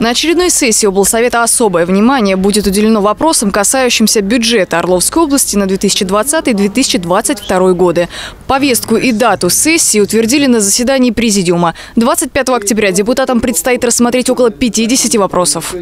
На очередной сессии облсовета особое внимание будет уделено вопросам, касающимся бюджета Орловской области на 2020-2022 годы. Повестку и дату сессии утвердили на заседании Президиума. 25 октября депутатам предстоит рассмотреть около 50 вопросов.